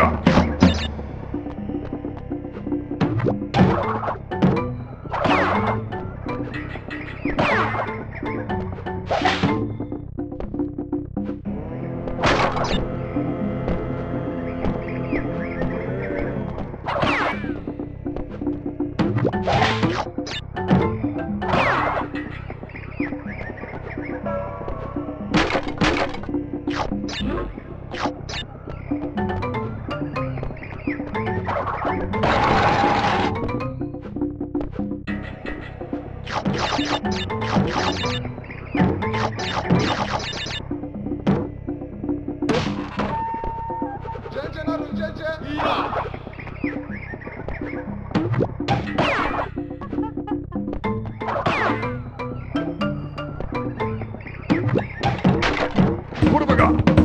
Saga. What have I got?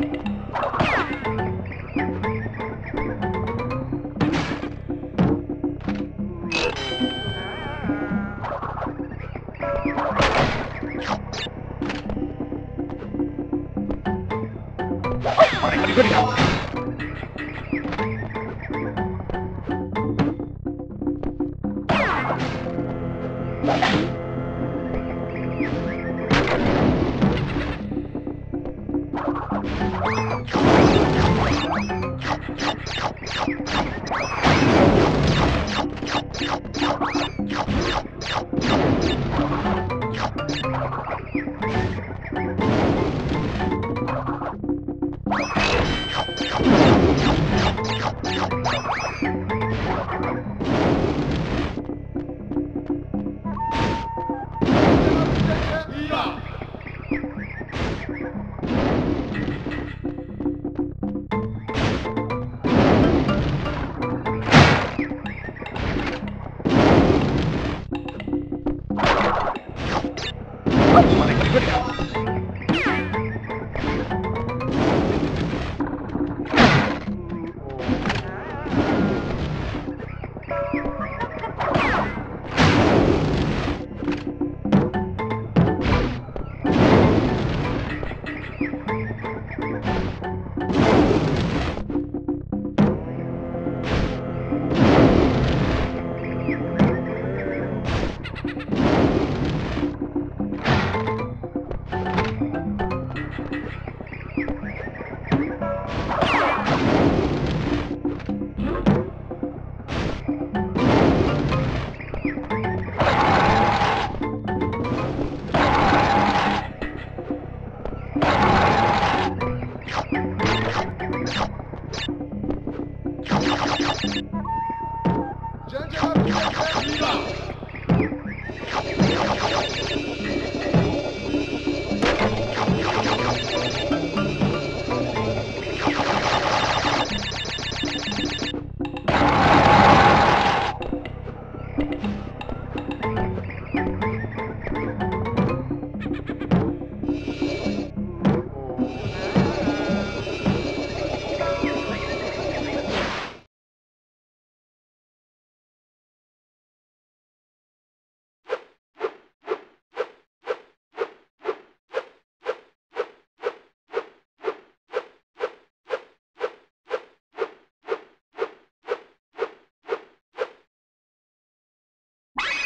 これこれこれ Oh, my God.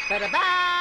Ba da ba.